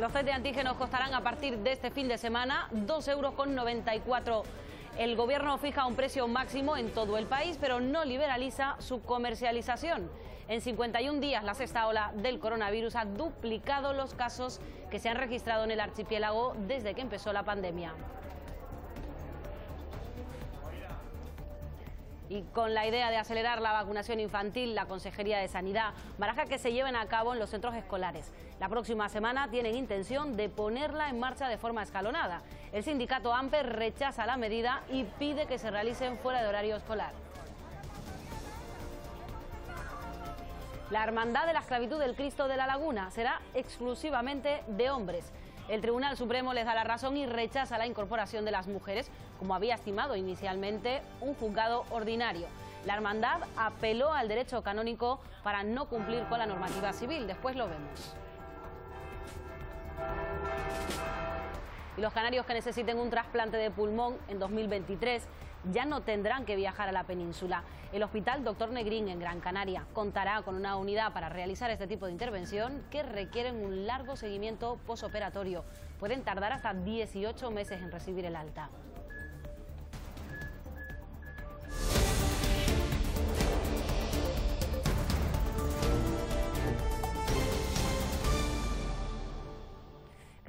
Los test de antígenos costarán a partir de este fin de semana 2,94 euros. El gobierno fija un precio máximo en todo el país, pero no liberaliza su comercialización. En 51 días, la sexta ola del coronavirus ha duplicado los casos que se han registrado en el archipiélago desde que empezó la pandemia. Y con la idea de acelerar la vacunación infantil, la Consejería de Sanidad baraja que se lleven a cabo en los centros escolares. La próxima semana tienen intención de ponerla en marcha de forma escalonada. El sindicato AMPER rechaza la medida y pide que se realicen fuera de horario escolar. La Hermandad de la Esclavitud del Cristo de la Laguna será exclusivamente de hombres. El Tribunal Supremo les da la razón y rechaza la incorporación de las mujeres, como había estimado inicialmente un juzgado ordinario. La hermandad apeló al derecho canónico para no cumplir con la normativa civil. Después lo vemos. Y los canarios que necesiten un trasplante de pulmón en 2023 ya no tendrán que viajar a la península. El Hospital Dr. Negrín en Gran Canaria contará con una unidad para realizar este tipo de intervención que requieren un largo seguimiento posoperatorio. Pueden tardar hasta 18 meses en recibir el alta.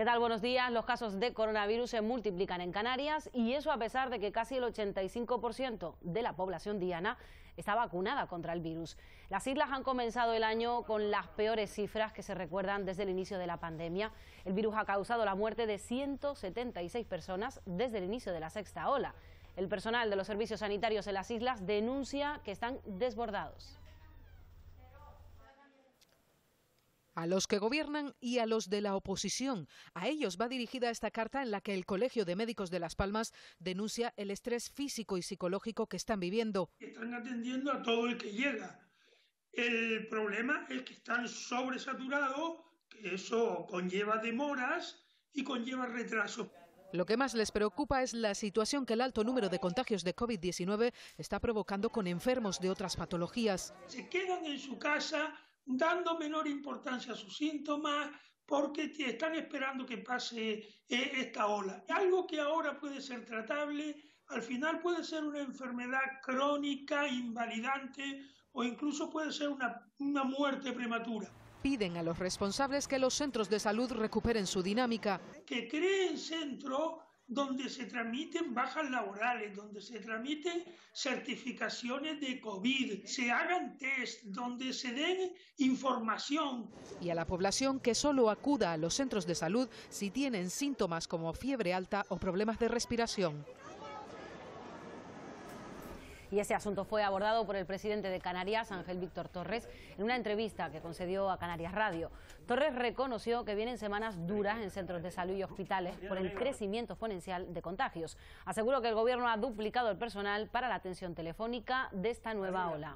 ¿Qué tal? Buenos días. Los casos de coronavirus se multiplican en Canarias y eso a pesar de que casi el 85% de la población diana está vacunada contra el virus. Las islas han comenzado el año con las peores cifras que se recuerdan desde el inicio de la pandemia. El virus ha causado la muerte de 176 personas desde el inicio de la sexta ola. El personal de los servicios sanitarios en las islas denuncia que están desbordados. A los que gobiernan y a los de la oposición. A ellos va dirigida esta carta en la que el Colegio de Médicos de Las Palmas denuncia el estrés físico y psicológico que están viviendo. Están atendiendo a todo el que llega. El problema es que están sobresaturados, que eso conlleva demoras y conlleva retrasos. Lo que más les preocupa es la situación que el alto número de contagios de COVID-19 está provocando con enfermos de otras patologías. Se quedan en su casa dando menor importancia a sus síntomas porque están esperando que pase eh, esta ola. Algo que ahora puede ser tratable, al final puede ser una enfermedad crónica, invalidante o incluso puede ser una, una muerte prematura. Piden a los responsables que los centros de salud recuperen su dinámica. Que creen centros donde se transmiten bajas laborales, donde se transmiten certificaciones de COVID, se hagan test, donde se den información. Y a la población que solo acuda a los centros de salud si tienen síntomas como fiebre alta o problemas de respiración y ese asunto fue abordado por el presidente de Canarias, Ángel Víctor Torres, en una entrevista que concedió a Canarias Radio. Torres reconoció que vienen semanas duras en centros de salud y hospitales por el crecimiento exponencial de contagios. Aseguró que el gobierno ha duplicado el personal para la atención telefónica de esta nueva ola.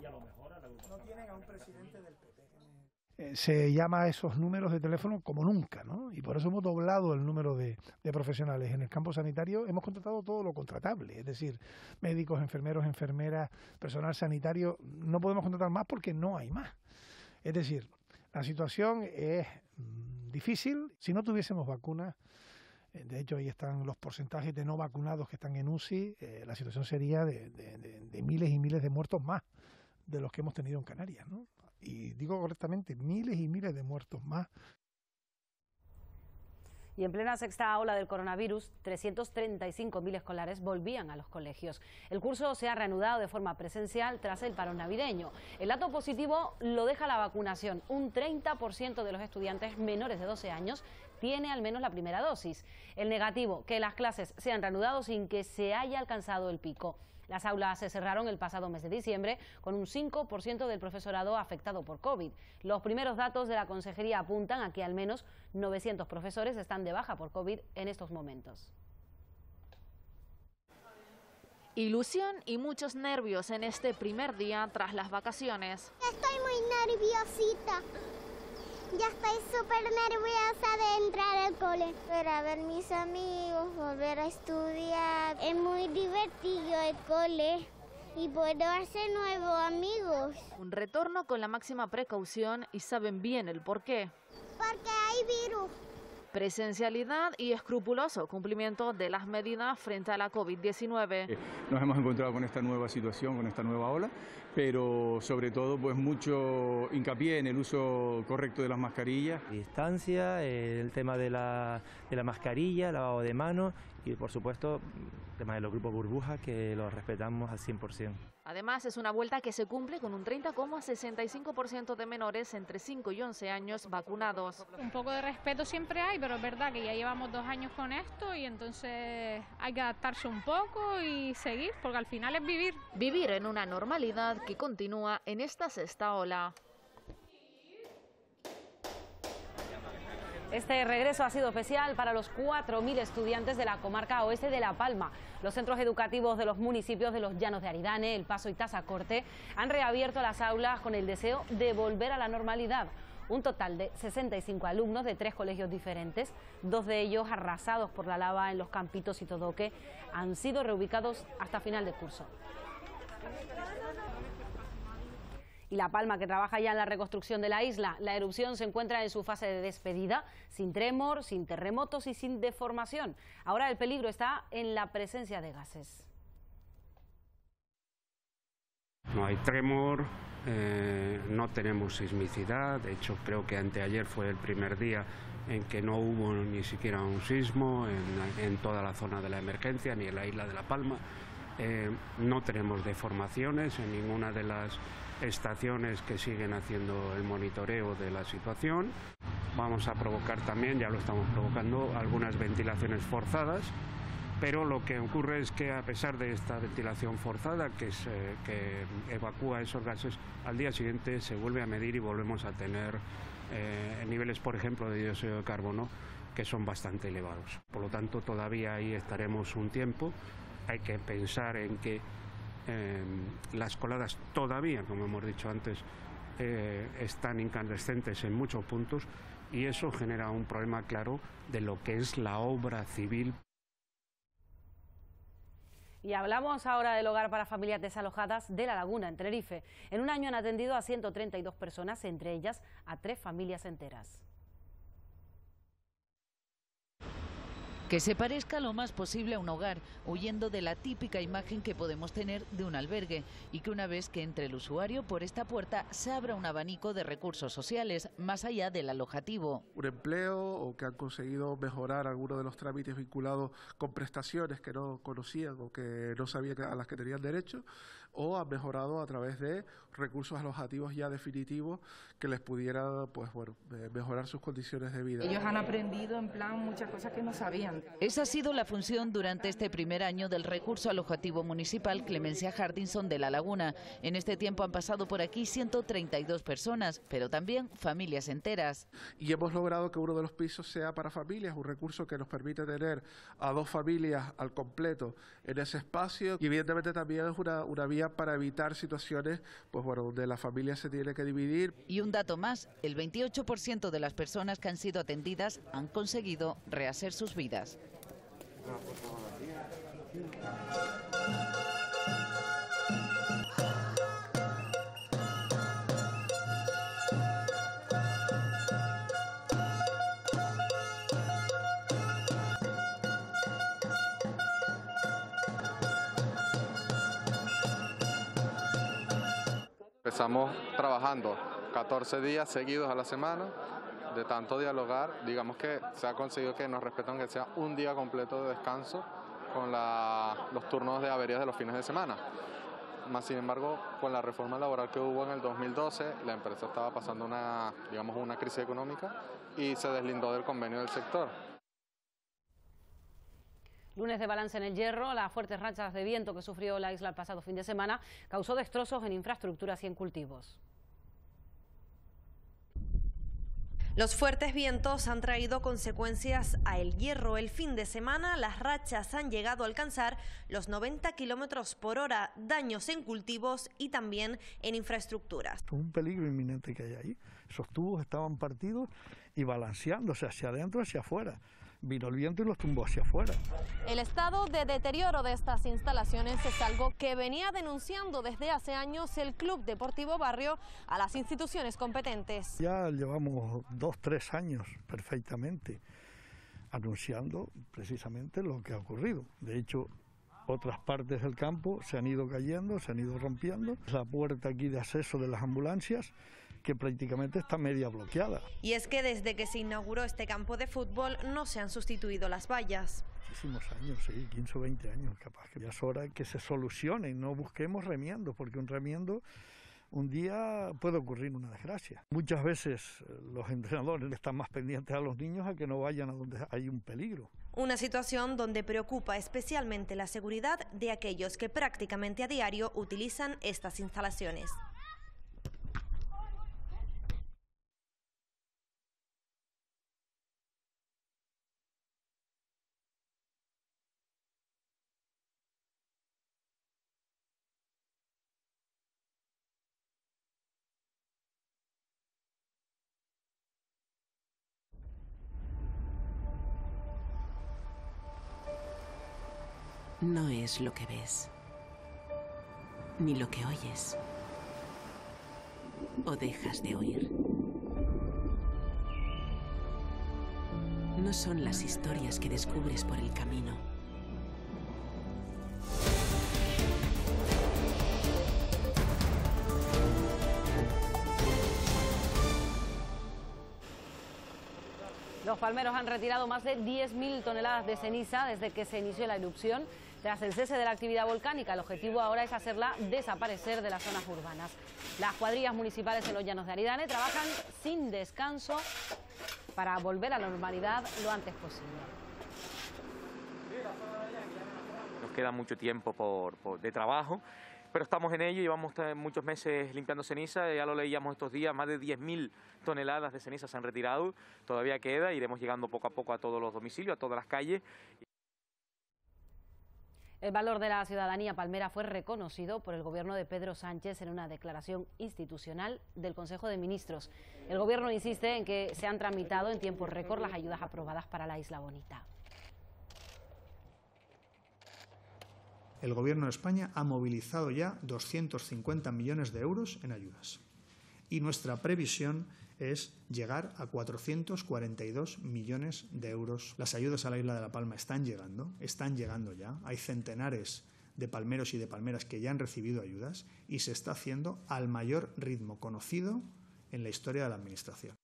Se llama a esos números de teléfono como nunca, ¿no? Y por eso hemos doblado el número de, profesionales. En el campo sanitario hemos contratado todo lo contratable, es decir, médicos, enfermeros, enfermeras, personal sanitario. No podemos contratar más porque no hay más. Es decir, la situación es mm, difícil. Si no tuviésemos vacunas, eh, de hecho ahí están los porcentajes de no vacunados que están en UCI, eh, la situación sería de, de miles y miles de muertos más de los que hemos tenido en Canarias, ¿no? Y digo correctamente, miles y miles de muertos más. Y en plena sexta ola del coronavirus, 335.000 escolares volvían a los colegios. El curso se ha reanudado de forma presencial tras el paro navideño. El dato positivo lo deja la vacunación. Un 30% de los estudiantes menores de 12 años tiene al menos la primera dosis. El negativo, que las clases se han reanudado sin que se haya alcanzado el pico. Las aulas se cerraron el pasado mes de diciembre con un 5% del profesorado afectado por COVID. Los primeros datos de la consejería apuntan a que al menos 900 profesores están de baja por COVID en estos momentos. Ilusión y muchos nervios en este primer día tras las vacaciones. Estoy muy nerviosita. Ya estoy súper nerviosa de entrar al cole. Para ver mis amigos, volver a estudiar. Es muy divertido el cole y puedo hacer nuevos amigos. Un retorno con la máxima precaución y saben bien el por qué. Porque hay virus. Presencialidad y escrupuloso cumplimiento de las medidas frente a la COVID-19. Eh, nos hemos encontrado con esta nueva situación, con esta nueva ola, pero sobre todo pues mucho hincapié en el uso correcto de las mascarillas. Distancia, el tema de la, de la mascarilla, lavado de manos y por supuesto el tema de los grupos burbujas que los respetamos al 100%. Además, es una vuelta que se cumple con un 30,65% de menores entre 5 y 11 años vacunados. Un poco de respeto siempre hay, pero es verdad que ya llevamos dos años con esto y entonces hay que adaptarse un poco y seguir, porque al final es vivir. Vivir en una normalidad que continúa en esta sexta ola. Este regreso ha sido especial para los 4.000 estudiantes de la comarca oeste de La Palma. Los centros educativos de los municipios de los Llanos de Aridane, El Paso y Tazacorte han reabierto las aulas con el deseo de volver a la normalidad. Un total de 65 alumnos de tres colegios diferentes, dos de ellos arrasados por la lava en los Campitos y Todoque, han sido reubicados hasta final de curso y La Palma, que trabaja ya en la reconstrucción de la isla. La erupción se encuentra en su fase de despedida, sin tremor, sin terremotos y sin deformación. Ahora el peligro está en la presencia de gases. No hay tremor, eh, no tenemos sismicidad, de hecho creo que anteayer fue el primer día en que no hubo ni siquiera un sismo en, toda la zona de la emergencia, ni en la isla de La Palma. Eh, no tenemos deformaciones en ninguna de las estaciones que siguen haciendo el monitoreo de la situación. Vamos a provocar también, ya lo estamos provocando, algunas ventilaciones forzadas, pero lo que ocurre es que a pesar de esta ventilación forzada que, que evacúa esos gases, al día siguiente se vuelve a medir y volvemos a tener eh, niveles, por ejemplo, de dióxido de carbono que son bastante elevados. Por lo tanto, todavía ahí estaremos un tiempo. Hay que pensar en que las coladas todavía, como hemos dicho antes, eh, están incandescentes en muchos puntos y eso genera un problema claro de lo que es la obra civil. Y hablamos ahora del hogar para familias desalojadas de La Laguna, en Tenerife. En un año han atendido a 132 personas, entre ellas a tres familias enteras. Que se parezca lo más posible a un hogar, huyendo de la típica imagen que podemos tener de un albergue y que una vez que entre el usuario por esta puerta se abra un abanico de recursos sociales más allá del alojativo. Un empleo o que han conseguido mejorar algunos de los trámites vinculados con prestaciones que no conocían o que no sabían a las que tenían derecho o han mejorado a través de recursos alojativos ya definitivos que les pudiera pues bueno eh, mejorar sus condiciones de vida. Ellos han aprendido en plan muchas cosas que no sabían. Esa ha sido la función durante este primer año del recurso alojativo municipal Clemencia Hardinson de La Laguna. En este tiempo han pasado por aquí 132 personas, pero también familias enteras. Y hemos logrado que uno de los pisos sea para familias, un recurso que nos permite tener a dos familias al completo en ese espacio y evidentemente también es una, una vía para evitar situaciones pues bueno, donde la familia se tiene que dividir. Y un dato más, el 28% de las personas que han sido atendidas han conseguido rehacer sus vidas. Empezamos trabajando 14 días seguidos a la semana, de tanto dialogar, digamos que se ha conseguido que nos respetan que sea un día completo de descanso con los turnos de averías de los fines de semana. Más sin embargo, con la reforma laboral que hubo en el 2012, la empresa estaba pasando una, digamos, una crisis económica y se deslindó del convenio del sector. Lunes de balance en el Hierro, las fuertes rachas de viento que sufrió la isla el pasado fin de semana causó destrozos en infraestructuras y en cultivos. Los fuertes vientos han traído consecuencias a El Hierro. El fin de semana las rachas han llegado a alcanzar los 90 kilómetros por hora, daños en cultivos y también en infraestructuras. Es un peligro inminente que hay ahí. Esos tubos estaban partidos y balanceándose hacia adentro, hacia afuera vino el viento y los tumbó hacia afuera. El estado de deterioro de estas instalaciones es algo que venía denunciando desde hace años el Club Deportivo Barrio a las instituciones competentes. Ya llevamos dos, tres años perfectamente. anunciando precisamente lo que ha ocurrido. De hecho, otras partes del campo se han ido cayendo, se han ido rompiendo. La puerta aquí de acceso de las ambulancias que prácticamente está media bloqueada. Y es que desde que se inauguró este campo de fútbol no se han sustituido las vallas. Muchísimos años, sí, 15 o 20 años capaz. Ya es hora que se solucione y no busquemos remiendos, porque un remiendo un día puede ocurrir una desgracia. Muchas veces eh, los entrenadores están más pendientes a los niños a que no vayan a donde hay un peligro. Una situación donde preocupa especialmente la seguridad de aquellos que prácticamente a diario utilizan estas instalaciones. No es lo que ves, ni lo que oyes, o dejas de oír. No son las historias que descubres por el camino. Los palmeros han retirado más de 10.000 toneladas de ceniza desde que se inició la erupción tras el cese de la actividad volcánica, el objetivo ahora es hacerla desaparecer de las zonas urbanas. Las cuadrillas municipales en los llanos de Aridane trabajan sin descanso para volver a la normalidad lo antes posible. Nos queda mucho tiempo de trabajo, pero estamos en ello, llevamos muchos meses limpiando ceniza, ya lo leíamos estos días, más de 10.000 toneladas de ceniza se han retirado, todavía queda, iremos llegando poco a poco a todos los domicilios, a todas las calles. El valor de la ciudadanía palmera fue reconocido por el gobierno de Pedro Sánchez en una declaración institucional del Consejo de Ministros. El gobierno insiste en que se han tramitado en tiempo récord las ayudas aprobadas para la Isla Bonita. El gobierno de España ha movilizado ya 250 millones de euros en ayudas. Y nuestra previsión es llegar a 442 millones de euros. Las ayudas a la isla de La Palma están llegando, están llegando ya. Hay centenares de palmeros y de palmeras que ya han recibido ayudas y se está haciendo al mayor ritmo conocido en la historia de la Administración.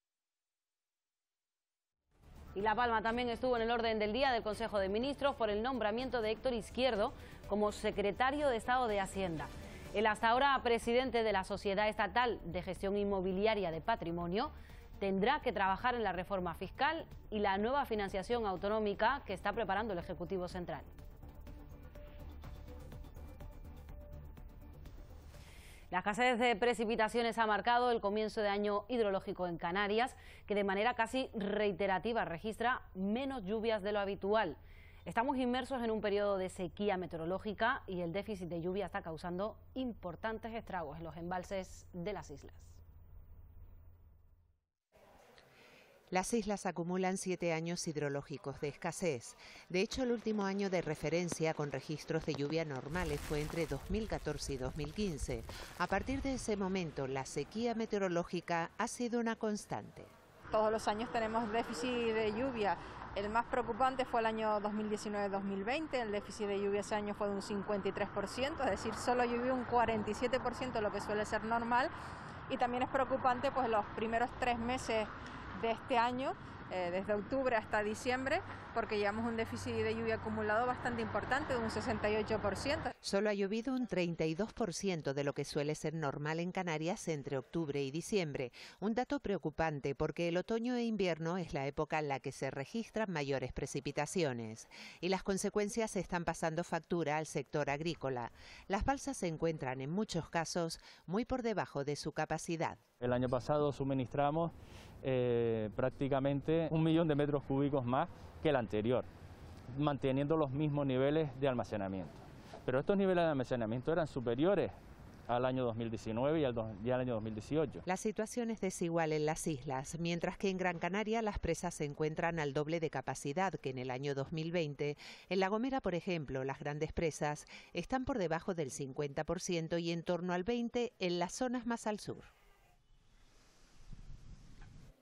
Y La Palma también estuvo en el orden del día del Consejo de Ministros por el nombramiento de Héctor Izquierdo como secretario de Estado de Hacienda. El hasta ahora presidente de la Sociedad Estatal de Gestión Inmobiliaria de Patrimonio tendrá que trabajar en la reforma fiscal y la nueva financiación autonómica que está preparando el Ejecutivo Central. La escasez de precipitaciones ha marcado el comienzo de año hidrológico en Canarias, que de manera casi reiterativa registra menos lluvias de lo habitual. Estamos inmersos en un periodo de sequía meteorológica y el déficit de lluvia está causando importantes estragos en los embalses de las islas. Las islas acumulan siete años hidrológicos de escasez. De hecho, el último año de referencia con registros de lluvia normales fue entre 2014 y 2015. A partir de ese momento, la sequía meteorológica ha sido una constante. Todos los años tenemos déficit de lluvia el más preocupante fue el año 2019-2020, el déficit de lluvia ese año fue de un 53%, es decir, solo llovió un 47% de lo que suele ser normal. Y también es preocupante pues los primeros tres meses de este año, eh, desde octubre hasta diciembre, porque llevamos un déficit de lluvia acumulado bastante importante, de un 68%. Solo ha llovido un 32% de lo que suele ser normal en Canarias entre octubre y diciembre, un dato preocupante porque el otoño e invierno es la época en la que se registran mayores precipitaciones y las consecuencias están pasando factura al sector agrícola. Las balsas se encuentran en muchos casos muy por debajo de su capacidad. El año pasado suministramos eh, prácticamente un millón de metros cúbicos más que el anterior, manteniendo los mismos niveles de almacenamiento. Pero estos niveles de almacenamiento eran superiores al año 2019 y al, y al, año 2018. La situación es desigual en las islas, mientras que en Gran Canaria las presas se encuentran al doble de capacidad que en el año 2020. En La Gomera, por ejemplo, las grandes presas están por debajo del 50% y en torno al 20% en las zonas más al sur.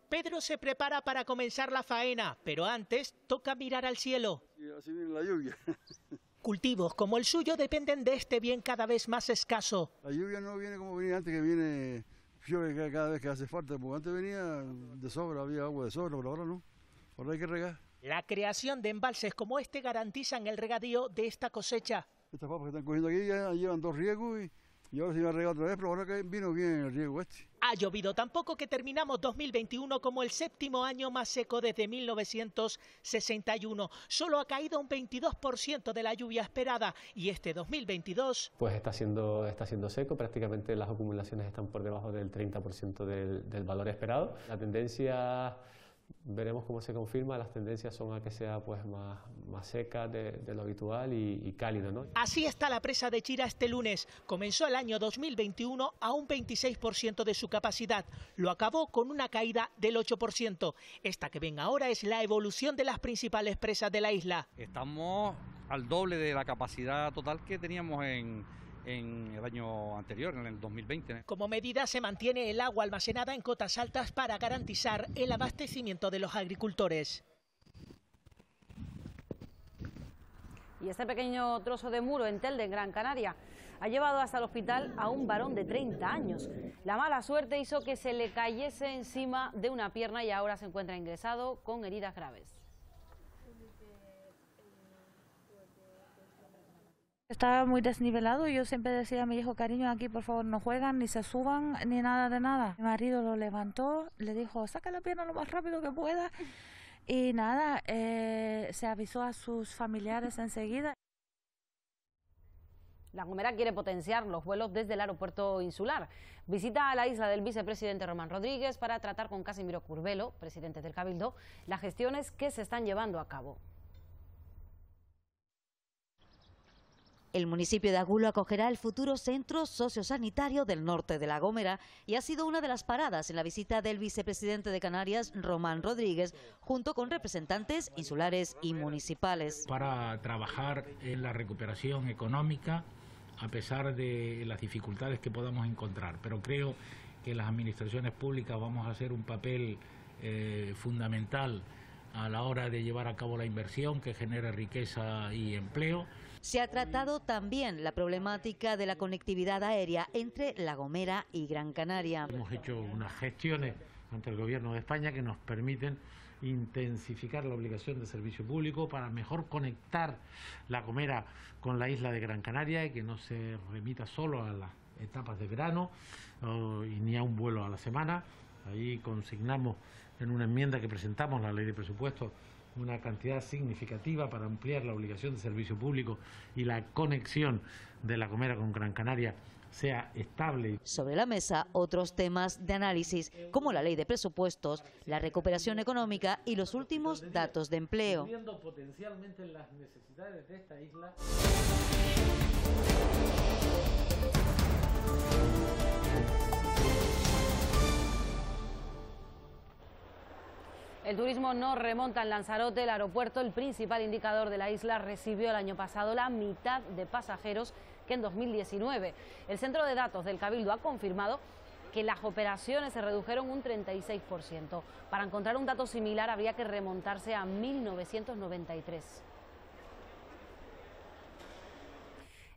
Pedro se prepara para comenzar la faena, pero antes toca mirar al cielo. así viene la lluvia. Cultivos como el suyo dependen de este bien cada vez más escaso. La lluvia no viene como venía antes, que viene llueve cada vez que hace falta, porque antes venía de sobra, había agua de sobra, pero ahora no, ahora hay que regar. La creación de embalses como este garantizan el regadío de esta cosecha. Estas papas que están cogiendo aquí ya llevan dos riegos y, y ahora se va a regar otra vez, pero ahora que vino bien el riego este. Ha llovido tan poco que terminamos 2021 como el séptimo año más seco desde 1961. Solo ha caído un 22% de la lluvia esperada y este 2022... Pues está siendo, está siendo seco, prácticamente las acumulaciones están por debajo del 30% del, del valor esperado. La tendencia veremos cómo se confirma, las tendencias son a que sea pues más, más seca de, de lo habitual y, y cálida. ¿no? Así está la presa de Chira este lunes. Comenzó el año 2021 a un 26% de su capacidad. Lo acabó con una caída del 8%. Esta que ven ahora es la evolución de las principales presas de la isla. Estamos al doble de la capacidad total que teníamos en, en el año anterior, en el 2020. Como medida se mantiene el agua almacenada en cotas altas para garantizar el abastecimiento de los agricultores. Y este pequeño trozo de muro en Telde, en Gran Canaria, ha llevado hasta el hospital a un varón de 30 años. La mala suerte hizo que se le cayese encima de una pierna y ahora se encuentra ingresado con heridas graves. Estaba muy desnivelado y yo siempre decía a mi hijo, cariño, aquí por favor no juegan, ni se suban, ni nada de nada. Mi marido lo levantó, le dijo, saca la pierna lo más rápido que pueda. Y nada, eh, se avisó a sus familiares enseguida. La Gomera quiere potenciar los vuelos desde el aeropuerto insular. Visita a la isla del vicepresidente Román Rodríguez para tratar con Casimiro Curvelo, presidente del Cabildo, las gestiones que se están llevando a cabo. El municipio de Agulo acogerá el futuro centro sociosanitario del norte de La Gómera y ha sido una de las paradas en la visita del vicepresidente de Canarias, Román Rodríguez, junto con representantes insulares y municipales. Para trabajar en la recuperación económica a pesar de las dificultades que podamos encontrar, pero creo que las administraciones públicas vamos a hacer un papel eh, fundamental a la hora de llevar a cabo la inversión que genere riqueza y empleo. Se ha tratado también la problemática de la conectividad aérea entre La Gomera y Gran Canaria. Hemos hecho unas gestiones ante el Gobierno de España que nos permiten intensificar la obligación de servicio público para mejor conectar La Gomera con la isla de Gran Canaria y que no se remita solo a las etapas de verano y ni a un vuelo a la semana. Ahí consignamos en una enmienda que presentamos, la ley de presupuestos, una cantidad significativa para ampliar la obligación de servicio público y la conexión de La Gomera con Gran Canaria sea estable. Sobre la mesa otros temas de análisis como la ley de presupuestos, la recuperación económica y los últimos datos de empleo. potencialmente las necesidades de esta isla. El turismo no remonta en Lanzarote, el aeropuerto, el principal indicador de la isla, recibió el año pasado la mitad de pasajeros que en 2019. El centro de datos del Cabildo ha confirmado que las operaciones se redujeron un 36%. Para encontrar un dato similar habría que remontarse a 1993.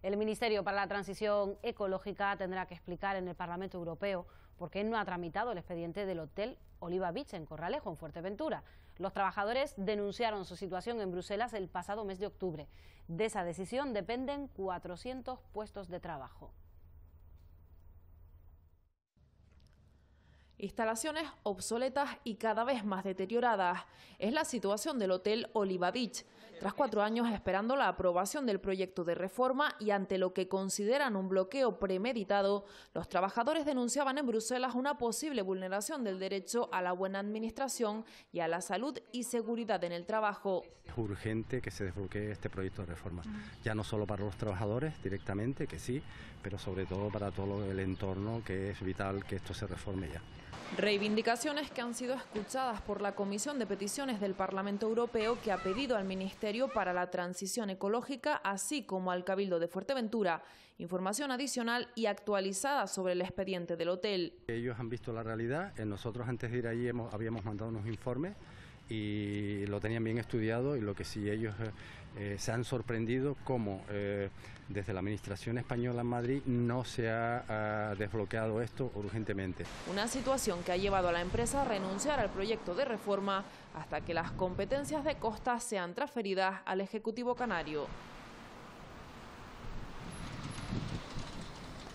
El Ministerio para la Transición Ecológica tendrá que explicar en el Parlamento Europeo por qué no ha tramitado el expediente del hotel Oliva Beach en Corralejo, en Fuerteventura. Los trabajadores denunciaron su situación en Bruselas el pasado mes de octubre. De esa decisión dependen 400 puestos de trabajo. Instalaciones obsoletas y cada vez más deterioradas. Es la situación del Hotel Oliva Beach. Tras cuatro años esperando la aprobación del proyecto de reforma y ante lo que consideran un bloqueo premeditado, los trabajadores denunciaban en Bruselas una posible vulneración del derecho a la buena administración y a la salud y seguridad en el trabajo. Es urgente que se desbloquee este proyecto de reforma, ya no solo para los trabajadores directamente, que sí, pero sobre todo para todo el entorno, que es vital que esto se reforme ya. Reivindicaciones que han sido escuchadas por la Comisión de Peticiones del Parlamento Europeo que ha pedido al Ministerio para la Transición Ecológica, así como al Cabildo de Fuerteventura, información adicional y actualizada sobre el expediente del hotel. Ellos han visto la realidad, eh, nosotros antes de ir allí habíamos mandado unos informes y lo tenían bien estudiado y lo que sí ellos eh, se han sorprendido como eh, desde la Administración española en Madrid no se ha, ha desbloqueado esto urgentemente. Una situación que ha llevado a la empresa a renunciar al proyecto de reforma hasta que las competencias de costas sean transferidas al Ejecutivo Canario.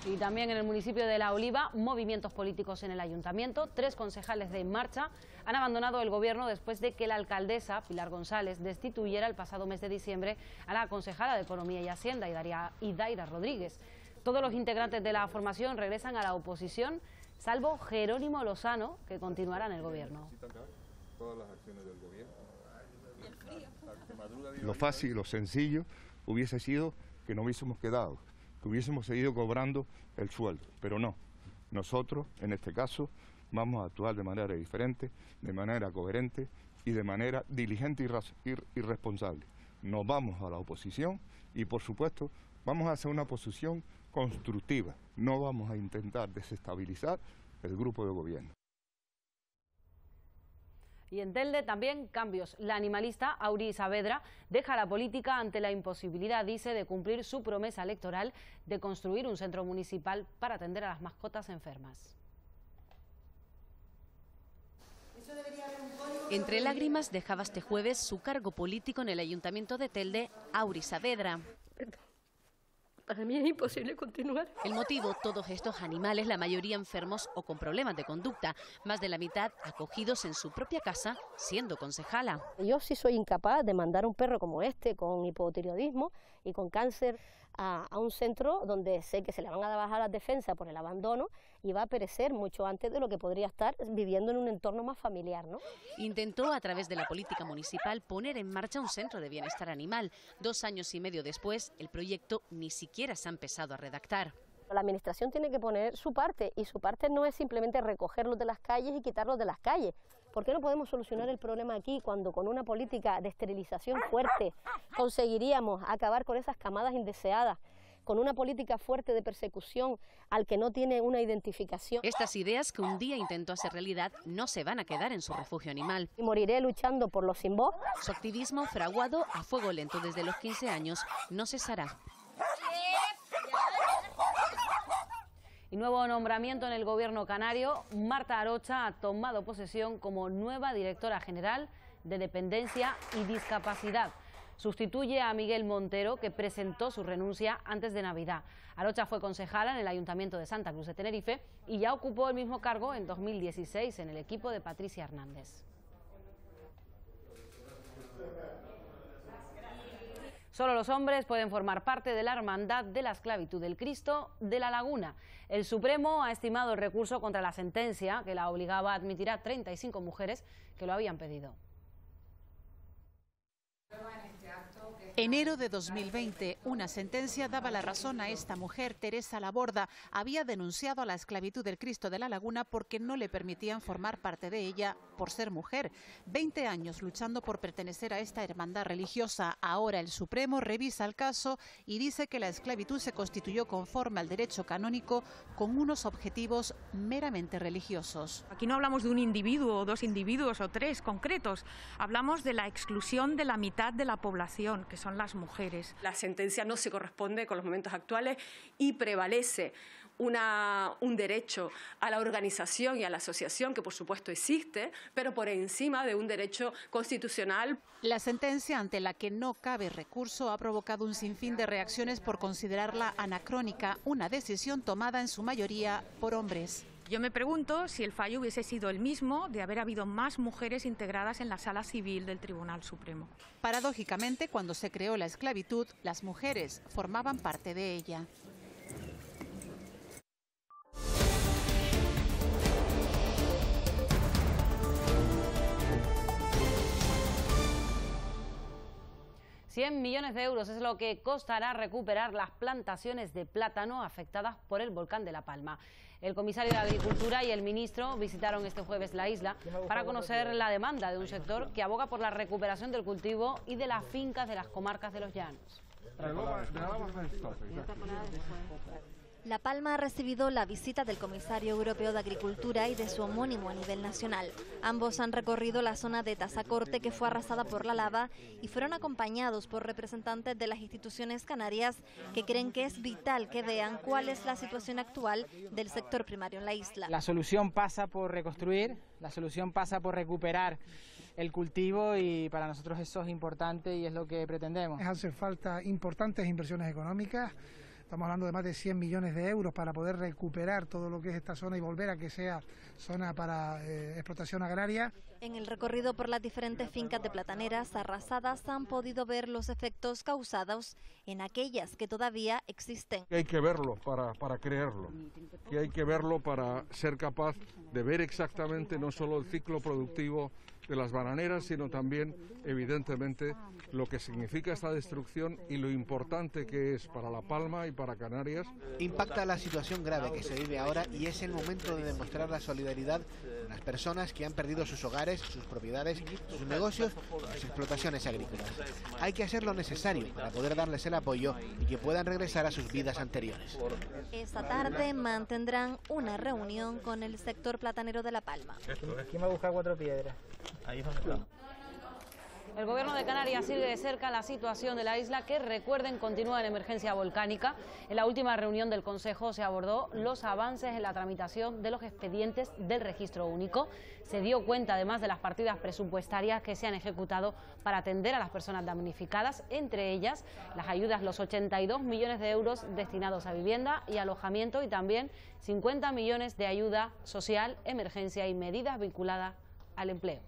Y también en el municipio de La Oliva, movimientos políticos en el ayuntamiento. Tres concejales de En Marcha han abandonado el gobierno después de que la alcaldesa, Pilar González, destituyera el pasado mes de diciembre a la concejala de Economía y Hacienda, Idaira Rodríguez. Todos los integrantes de la formación regresan a la oposición, salvo Jerónimo Lozano, que continuará en el gobierno. Lo fácil, lo sencillo hubiese sido que no hubiésemos quedado hubiésemos seguido cobrando el sueldo, pero no. Nosotros, en este caso, vamos a actuar de manera diferente, de manera coherente y de manera diligente y, responsable. Nos vamos a la oposición y, por supuesto, vamos a hacer una posición constructiva. No vamos a intentar desestabilizar el grupo de gobierno. Y en Telde también cambios. La animalista Auri Saavedra deja la política ante la imposibilidad, dice, de cumplir su promesa electoral de construir un centro municipal para atender a las mascotas enfermas. Entre lágrimas dejaba este jueves su cargo político en el Ayuntamiento de Telde, Auri Saavedra. Para mí es imposible continuar. El motivo, todos estos animales, la mayoría enfermos o con problemas de conducta, más de la mitad acogidos en su propia casa, siendo concejala. Yo sí soy incapaz de mandar un perro como este, con hipotiroidismo y con cáncer, a, un centro donde sé que se le van a bajar las defensas por el abandono y va a perecer mucho antes de lo que podría estar viviendo en un entorno más familiar. ¿no? Intentó a través de la política municipal poner en marcha un centro de bienestar animal. Dos años y medio después, el proyecto ni siquiera se ha empezado a redactar. La administración tiene que poner su parte y su parte no es simplemente recogerlos de las calles y quitarlos de las calles. ¿Por qué no podemos solucionar el problema aquí cuando con una política de esterilización fuerte conseguiríamos acabar con esas camadas indeseadas? con una política fuerte de persecución al que no tiene una identificación. Estas ideas que un día intentó hacer realidad no se van a quedar en su refugio animal. Y moriré luchando por los sin voz. Su activismo, fraguado a fuego lento desde los 15 años, no cesará. Y nuevo nombramiento en el gobierno canario, Marta Arocha ha tomado posesión como nueva directora general de Dependencia y Discapacidad. Sustituye a Miguel Montero, que presentó su renuncia antes de Navidad. Arocha fue concejala en el Ayuntamiento de Santa Cruz de Tenerife y ya ocupó el mismo cargo en 2016 en el equipo de Patricia Hernández. Solo los hombres pueden formar parte de la Hermandad de la Esclavitud del Cristo de la Laguna. El Supremo ha estimado el recurso contra la sentencia que la obligaba a admitir a 35 mujeres que lo habían pedido. Enero de 2020, una sentencia daba la razón a esta mujer, Teresa Laborda. Había denunciado a la esclavitud del Cristo de la Laguna porque no le permitían formar parte de ella por ser mujer. Veinte años luchando por pertenecer a esta hermandad religiosa. Ahora el Supremo revisa el caso y dice que la esclavitud se constituyó conforme al derecho canónico con unos objetivos meramente religiosos. Aquí no hablamos de un individuo, dos individuos o tres concretos. Hablamos de la exclusión de la mitad de la población, que son las mujeres. La sentencia no se corresponde con los momentos actuales y prevalece un derecho a la organización y a la asociación, que por supuesto existe, pero por encima de un derecho constitucional. La sentencia ante la que no cabe recurso ha provocado un sinfín de reacciones por considerarla anacrónica, una decisión tomada en su mayoría por hombres. Yo me pregunto si el fallo hubiese sido el mismo de haber habido más mujeres integradas en la sala civil del Tribunal Supremo. Paradójicamente, cuando se creó la esclavitud, las mujeres formaban parte de ella. 100 millones de euros es lo que costará recuperar las plantaciones de plátano afectadas por el volcán de La Palma. El comisario de Agricultura y el ministro visitaron este jueves la isla para conocer la demanda de un sector que aboga por la recuperación del cultivo y de las fincas de las comarcas de los llanos. La Palma ha recibido la visita del comisario europeo de Agricultura y de su homónimo a nivel nacional. Ambos han recorrido la zona de Tazacorte que fue arrasada por la lava y fueron acompañados por representantes de las instituciones canarias que creen que es vital que vean cuál es la situación actual del sector primario en la isla. La solución pasa por reconstruir, la solución pasa por recuperar el cultivo y para nosotros eso es importante y es lo que pretendemos. Hacen falta importantes inversiones económicas Estamos hablando de más de 100 millones de euros para poder recuperar todo lo que es esta zona y volver a que sea zona para eh, explotación agraria. En el recorrido por las diferentes fincas de plataneras arrasadas han podido ver los efectos causados en aquellas que todavía existen. Hay que verlo para, para creerlo, que hay que verlo para ser capaz de ver exactamente no solo el ciclo productivo de las bananeras, sino también, evidentemente, lo que significa esta destrucción y lo importante que es para La Palma y para Canarias. Impacta la situación grave que se vive ahora y es el momento de demostrar la solidaridad de las personas que han perdido sus hogares, sus propiedades, sus negocios, sus explotaciones agrícolas. Hay que hacer lo necesario para poder darles el apoyo y que puedan regresar a sus vidas anteriores. Esta tarde mantendrán una reunión con el sector platanero de La Palma. ¿Quién va a buscar cuatro piedras? El gobierno de Canarias sigue de cerca la situación de la isla que, recuerden, continúa en emergencia volcánica. En la última reunión del Consejo se abordó los avances en la tramitación de los expedientes del registro único. Se dio cuenta además de las partidas presupuestarias que se han ejecutado para atender a las personas damnificadas, entre ellas las ayudas, los 82 millones de euros destinados a vivienda y alojamiento y también 50 millones de ayuda social, emergencia y medidas vinculadas al empleo.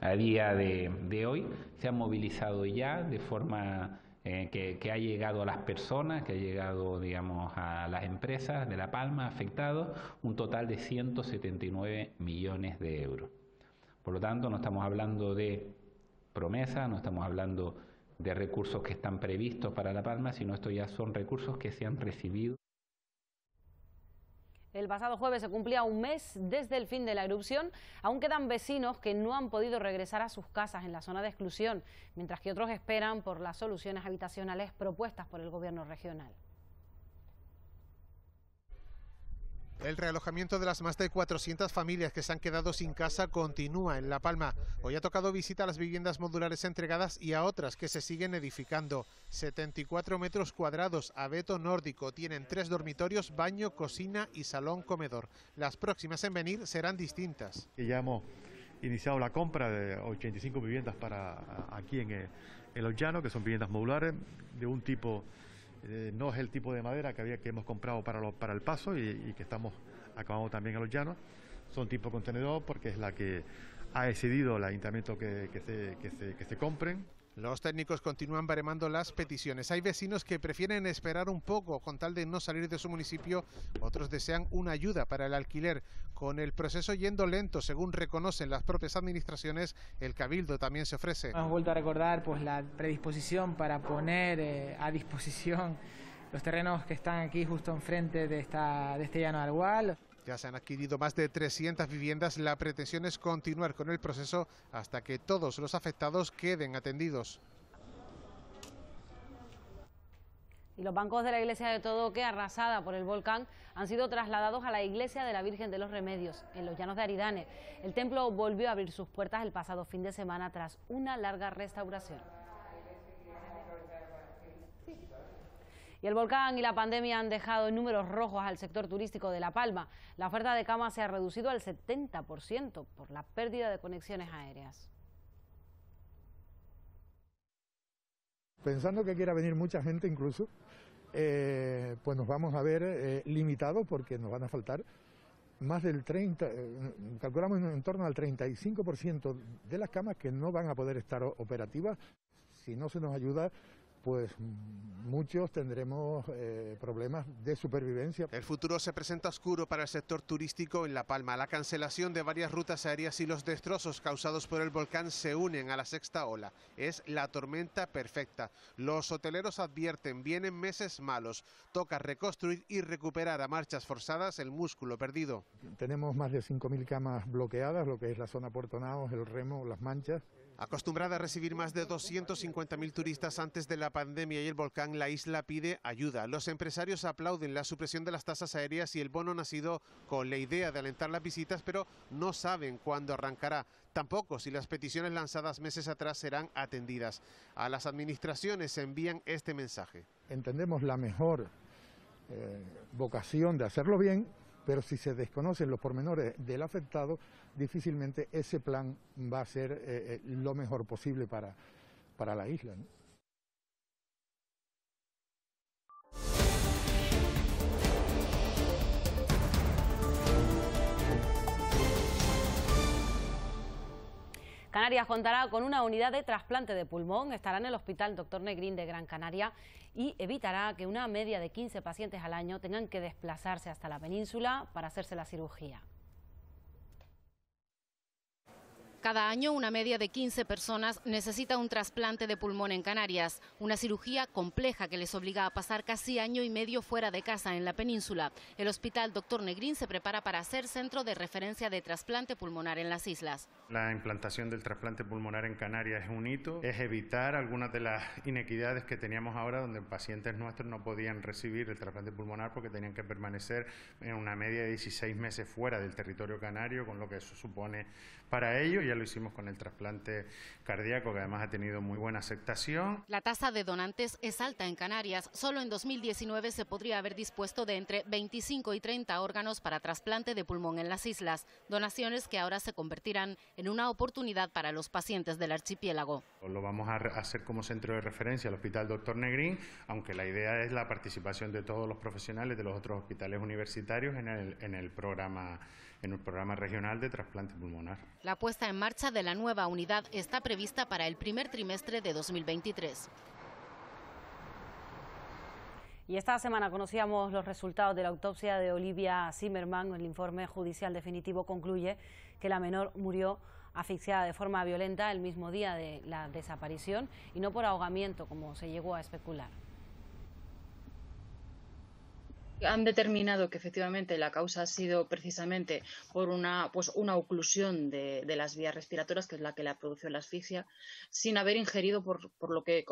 A día de, hoy se han movilizado ya de forma eh, que, ha llegado a las personas, que ha llegado, digamos, a las empresas de La Palma afectados, un total de 179 millones de euros. Por lo tanto, no estamos hablando de promesas, no estamos hablando de recursos que están previstos para La Palma, sino estos ya son recursos que se han recibido. El pasado jueves se cumplía un mes desde el fin de la erupción. Aún quedan vecinos que no han podido regresar a sus casas en la zona de exclusión, mientras que otros esperan por las soluciones habitacionales propuestas por el gobierno regional. El realojamiento de las más de 400 familias que se han quedado sin casa continúa en La Palma. Hoy ha tocado visita a las viviendas modulares entregadas y a otras que se siguen edificando. 74 metros cuadrados, abeto nórdico, tienen tres dormitorios, baño, cocina y salón comedor. Las próximas en venir serán distintas. Ya hemos iniciado la compra de 85 viviendas para aquí en, el, Los Llanos, que son viviendas modulares de un tipo eh, no es el tipo de madera que había que hemos comprado para, para el paso y, que estamos acabando también a los llanos. Son tipo contenedor porque es la que ha decidido el ayuntamiento que, se, que se compren. Los técnicos continúan baremando las peticiones. Hay vecinos que prefieren esperar un poco con tal de no salir de su municipio. Otros desean una ayuda para el alquiler. Con el proceso yendo lento, según reconocen las propias administraciones, el cabildo también se ofrece. Hemos vuelto a recordar pues la predisposición para poner eh, a disposición los terrenos que están aquí justo enfrente de, esta, de este llano al Gual. Ya se han adquirido más de 300 viviendas. La pretensión es continuar con el proceso hasta que todos los afectados queden atendidos. Y los bancos de la iglesia de Todoque, arrasada por el volcán, han sido trasladados a la iglesia de la Virgen de los Remedios, en los llanos de Aridane. El templo volvió a abrir sus puertas el pasado fin de semana tras una larga restauración. Y el volcán y la pandemia han dejado en números rojos al sector turístico de La Palma. La oferta de camas se ha reducido al 70% por la pérdida de conexiones aéreas. Pensando que quiera venir mucha gente incluso, eh, pues nos vamos a ver eh, limitados porque nos van a faltar más del 30, eh, calculamos en torno al 35% de las camas que no van a poder estar operativas si no se nos ayuda pues muchos tendremos eh, problemas de supervivencia. El futuro se presenta oscuro para el sector turístico en La Palma. La cancelación de varias rutas aéreas y los destrozos causados por el volcán se unen a la sexta ola. Es la tormenta perfecta. Los hoteleros advierten, vienen meses malos. Toca reconstruir y recuperar a marchas forzadas el músculo perdido. Tenemos más de 5.000 camas bloqueadas, lo que es la zona Puerto Naos, el Remo, las Manchas. Acostumbrada a recibir más de 250.000 turistas antes de la pandemia y el volcán, la isla pide ayuda. Los empresarios aplauden la supresión de las tasas aéreas y el bono nacido con la idea de alentar las visitas, pero no saben cuándo arrancará. Tampoco si las peticiones lanzadas meses atrás serán atendidas. A las administraciones se envían este mensaje. Entendemos la mejor eh, vocación de hacerlo bien, pero si se desconocen los pormenores del afectado, difícilmente ese plan va a ser eh, eh, lo mejor posible para, para la isla. Canarias contará con una unidad de trasplante de pulmón, estará en el Hospital Dr. Negrín de Gran Canaria y evitará que una media de 15 pacientes al año tengan que desplazarse hasta la península para hacerse la cirugía. Cada año una media de 15 personas necesita un trasplante de pulmón en Canarias, una cirugía compleja que les obliga a pasar casi año y medio fuera de casa en la península. El Hospital Dr. Negrín se prepara para ser centro de referencia de trasplante pulmonar en las islas. La implantación del trasplante pulmonar en Canarias es un hito, es evitar algunas de las inequidades que teníamos ahora donde pacientes nuestros no podían recibir el trasplante pulmonar porque tenían que permanecer en una media de 16 meses fuera del territorio canario, con lo que eso supone para ello. Ya lo hicimos con el trasplante cardíaco, que además ha tenido muy buena aceptación. La tasa de donantes es alta en Canarias. Solo en 2019 se podría haber dispuesto de entre 25 y 30 órganos para trasplante de pulmón en las islas, donaciones que ahora se convertirán en una oportunidad para los pacientes del archipiélago. Lo vamos a hacer como centro de referencia al Hospital Dr. Negrín, aunque la idea es la participación de todos los profesionales de los otros hospitales universitarios en el, en el programa en el programa regional de trasplante pulmonar. La puesta en marcha de la nueva unidad está prevista para el primer trimestre de 2023. Y esta semana conocíamos los resultados de la autopsia de Olivia Zimmerman. El informe judicial definitivo concluye que la menor murió asfixiada de forma violenta el mismo día de la desaparición y no por ahogamiento, como se llegó a especular han determinado que efectivamente la causa ha sido precisamente por una, pues una oclusión de, las vías respiratorias, que es la que le producido la asfixia, sin haber ingerido, por, por, lo que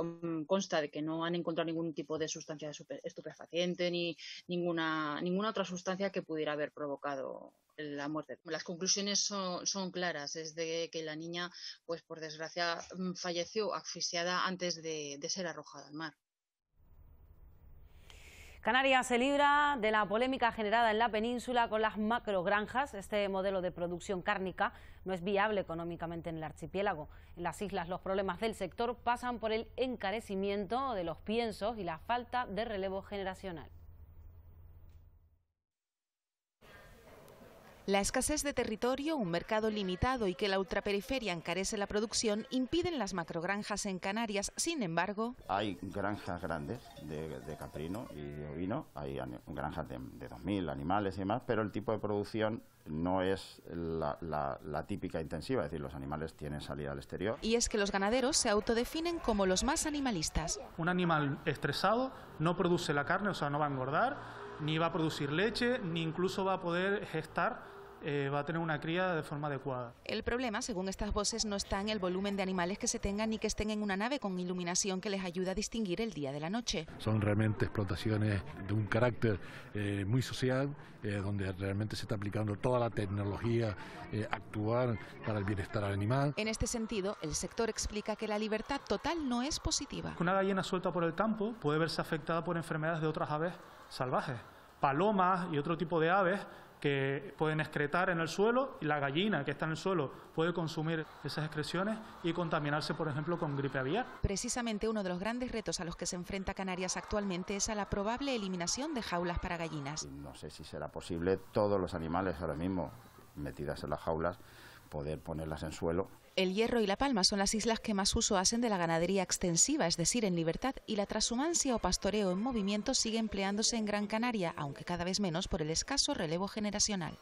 consta de que no han encontrado ningún tipo de sustancia estupefaciente ni ninguna, ninguna otra sustancia que pudiera haber provocado la muerte. Las conclusiones son, son, claras, es de que la niña, pues por desgracia, falleció asfixiada antes de ser arrojada al mar. Canarias se libra de la polémica generada en la península con las macrogranjas. Este modelo de producción cárnica no es viable económicamente en el archipiélago. En las islas los problemas del sector pasan por el encarecimiento de los piensos y la falta de relevo generacional. La escasez de territorio, un mercado limitado y que la ultraperiferia encarece la producción impiden las macrogranjas en Canarias. Sin embargo, hay granjas grandes de, caprino y de ovino, hay granjas de, 2.000 animales y demás, pero el tipo de producción no es la, la, típica intensiva, es decir, los animales tienen salida al exterior. Y es que los ganaderos se autodefinen como los más animalistas. Un animal estresado no produce la carne, o sea, no va a engordar, ni va a producir leche, ni incluso va a poder gestar eh, va a tener una cría de forma adecuada. El problema, según estas voces, no está en el volumen de animales que se tengan ni que estén en una nave con iluminación que les ayude a distinguir el día de la noche. Son realmente explotaciones de un carácter eh, muy social, eh, donde realmente se está aplicando toda la tecnología actual para el bienestar animal. En este sentido, el sector explica que la libertad total no es positiva. Una gallina suelta por el campo puede verse afectada por enfermedades de otras aves salvajes. Palomas y otro tipo de aves que pueden excretar en el suelo y la gallina que está en el suelo puede consumir esas excreciones y contaminarse, por ejemplo, con gripe aviar. Precisamente uno de los grandes retos a los que se enfrenta Canarias actualmente es a la probable eliminación de jaulas para gallinas. No sé si será posible todos los animales ahora mismo metidas en las jaulas poder ponerlas en suelo El Hierro y La Palma son las islas que más uso hacen de la ganadería extensiva, es decir, en libertad, y la transhumancia o pastoreo en movimiento sigue empleándose en Gran Canaria, aunque cada vez menos por el escaso relevo generacional.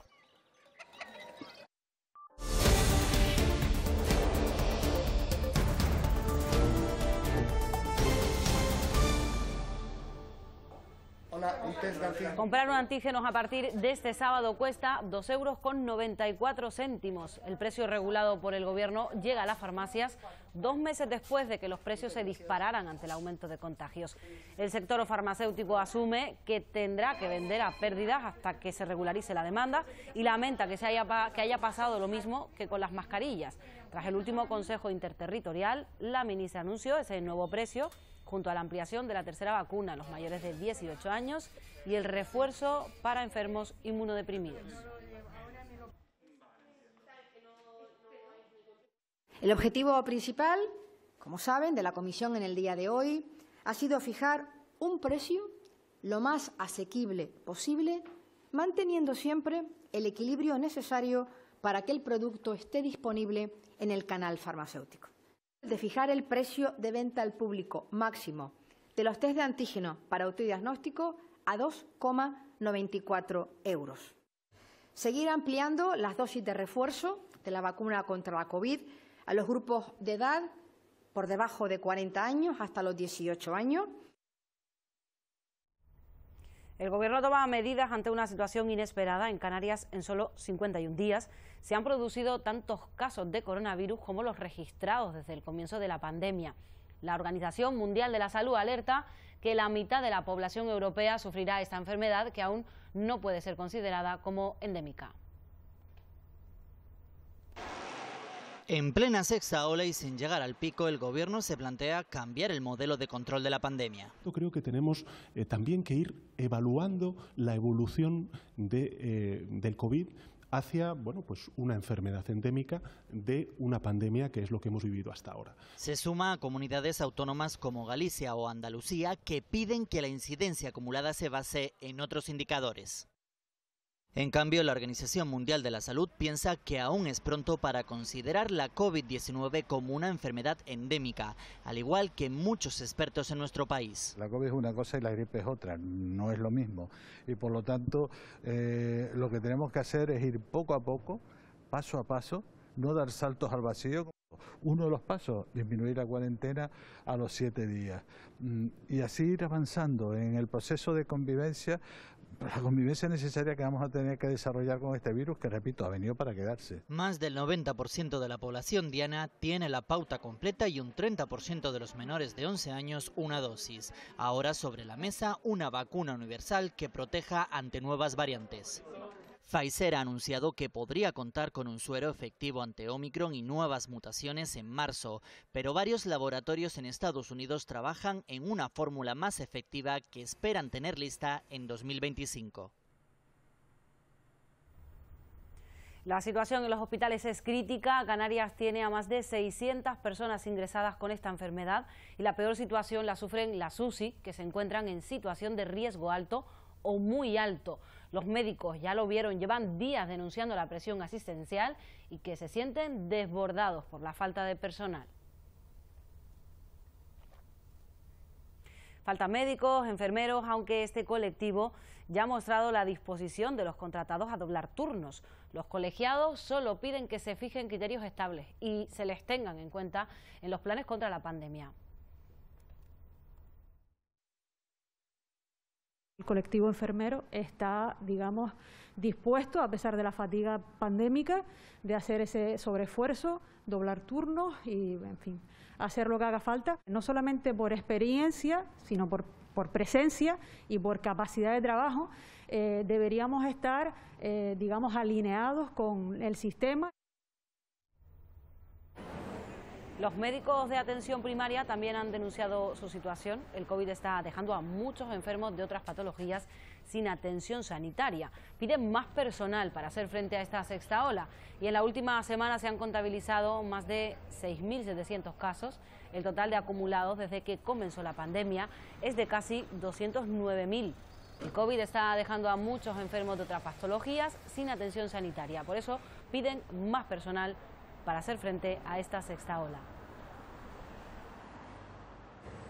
Comprar un antígenos a partir de este sábado cuesta 2 euros con 94 céntimos. El precio regulado por el gobierno llega a las farmacias dos meses después de que los precios se dispararan ante el aumento de contagios. El sector farmacéutico asume que tendrá que vender a pérdidas hasta que se regularice la demanda y lamenta que, se haya, que haya pasado lo mismo que con las mascarillas. Tras el último Consejo Interterritorial, la ministra anunció ese nuevo precio junto a la ampliación de la tercera vacuna a los mayores de 18 años y el refuerzo para enfermos inmunodeprimidos. El objetivo principal, como saben, de la Comisión en el día de hoy ha sido fijar un precio lo más asequible posible, manteniendo siempre el equilibrio necesario para que el producto esté disponible en el canal farmacéutico de fijar el precio de venta al público máximo de los test de antígeno para autodiagnóstico a 2,94 euros. Seguir ampliando las dosis de refuerzo de la vacuna contra la COVID a los grupos de edad por debajo de 40 años hasta los 18 años el Gobierno toma medidas ante una situación inesperada. En Canarias, en solo 51 días, se han producido tantos casos de coronavirus como los registrados desde el comienzo de la pandemia. La Organización Mundial de la Salud alerta que la mitad de la población europea sufrirá esta enfermedad que aún no puede ser considerada como endémica. En plena sexta ola y sin llegar al pico, el gobierno se plantea cambiar el modelo de control de la pandemia. Yo creo que tenemos eh, también que ir evaluando la evolución eh, del COVID hacia bueno, pues una enfermedad endémica de una pandemia que es lo que hemos vivido hasta ahora. Se suma a comunidades autónomas como Galicia o Andalucía que piden que la incidencia acumulada se base en otros indicadores. En cambio, la Organización Mundial de la Salud piensa que aún es pronto para considerar la COVID-19 como una enfermedad endémica, al igual que muchos expertos en nuestro país. La COVID es una cosa y la gripe es otra, no es lo mismo. Y por lo tanto, eh, lo que tenemos que hacer es ir poco a poco, paso a paso, no dar saltos al vacío. Uno de los pasos, disminuir la cuarentena a los siete días. Mm, y así ir avanzando en el proceso de convivencia la convivencia necesaria que vamos a tener que desarrollar con este virus, que repito, ha venido para quedarse. Más del 90% de la población diana tiene la pauta completa y un 30% de los menores de 11 años una dosis. Ahora sobre la mesa una vacuna universal que proteja ante nuevas variantes. Pfizer ha anunciado que podría contar con un suero efectivo ante Omicron y nuevas mutaciones en marzo, pero varios laboratorios en Estados Unidos trabajan en una fórmula más efectiva que esperan tener lista en 2025. La situación en los hospitales es crítica. Canarias tiene a más de 600 personas ingresadas con esta enfermedad y la peor situación la sufren las UCI, que se encuentran en situación de riesgo alto o muy alto. Los médicos ya lo vieron, llevan días denunciando la presión asistencial y que se sienten desbordados por la falta de personal. Falta médicos, enfermeros, aunque este colectivo ya ha mostrado la disposición de los contratados a doblar turnos. Los colegiados solo piden que se fijen criterios estables y se les tengan en cuenta en los planes contra la pandemia. El colectivo enfermero está, digamos, dispuesto, a pesar de la fatiga pandémica, de hacer ese sobreesfuerzo, doblar turnos y, en fin, hacer lo que haga falta, no solamente por experiencia, sino por, presencia y por capacidad de trabajo, eh, deberíamos estar, eh, digamos, alineados con el sistema. Los médicos de atención primaria también han denunciado su situación. El COVID está dejando a muchos enfermos de otras patologías sin atención sanitaria. Piden más personal para hacer frente a esta sexta ola y en la última semana se han contabilizado más de 6.700 casos. El total de acumulados desde que comenzó la pandemia es de casi 209.000. El COVID está dejando a muchos enfermos de otras patologías sin atención sanitaria. Por eso piden más personal para hacer frente a esta sexta ola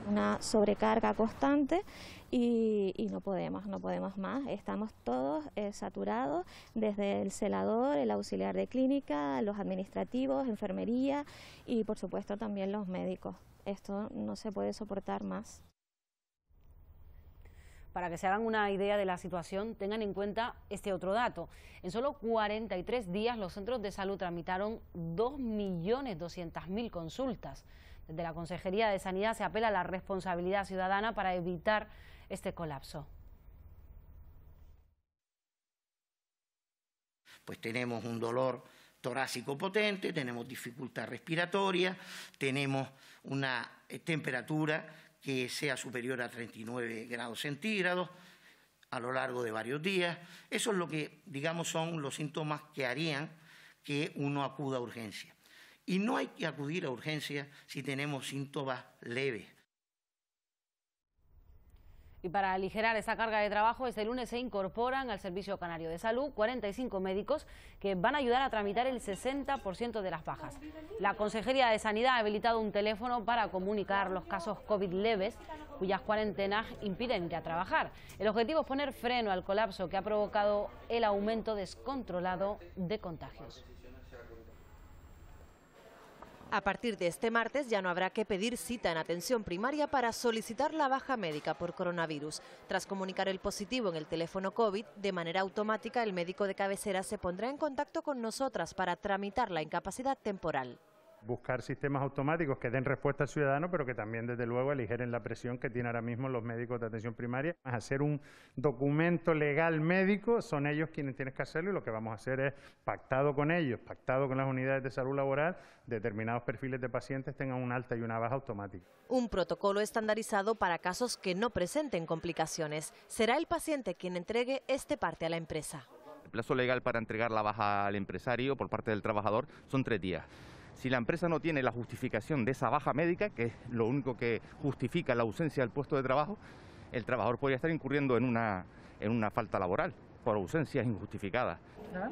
una sobrecarga constante y, no podemos, no podemos más. Estamos todos eh, saturados, desde el celador, el auxiliar de clínica, los administrativos, enfermería y por supuesto también los médicos. Esto no se puede soportar más. Para que se hagan una idea de la situación, tengan en cuenta este otro dato. En solo 43 días los centros de salud tramitaron 2.200.000 consultas. Desde la Consejería de Sanidad se apela a la responsabilidad ciudadana para evitar este colapso. Pues tenemos un dolor torácico potente, tenemos dificultad respiratoria, tenemos una temperatura que sea superior a 39 grados centígrados a lo largo de varios días. Eso es lo que, digamos, son los síntomas que harían que uno acuda a urgencia. Y no hay que acudir a urgencias si tenemos síntomas leves. Y para aligerar esa carga de trabajo, este lunes se incorporan al Servicio Canario de Salud 45 médicos que van a ayudar a tramitar el 60% de las bajas. La Consejería de Sanidad ha habilitado un teléfono para comunicar los casos COVID leves cuyas cuarentenas impiden ir a trabajar. El objetivo es poner freno al colapso que ha provocado el aumento descontrolado de contagios. A partir de este martes ya no habrá que pedir cita en atención primaria para solicitar la baja médica por coronavirus. Tras comunicar el positivo en el teléfono COVID, de manera automática el médico de cabecera se pondrá en contacto con nosotras para tramitar la incapacidad temporal buscar sistemas automáticos que den respuesta al ciudadano, pero que también, desde luego, aligeren la presión que tienen ahora mismo los médicos de atención primaria. Hacer un documento legal médico, son ellos quienes tienen que hacerlo y lo que vamos a hacer es, pactado con ellos, pactado con las unidades de salud laboral, determinados perfiles de pacientes tengan un alta y una baja automática. Un protocolo estandarizado para casos que no presenten complicaciones. Será el paciente quien entregue este parte a la empresa. El plazo legal para entregar la baja al empresario por parte del trabajador son tres días. Si la empresa no tiene la justificación de esa baja médica, que es lo único que justifica la ausencia del puesto de trabajo, el trabajador podría estar incurriendo en una, en una falta laboral por ausencias injustificadas.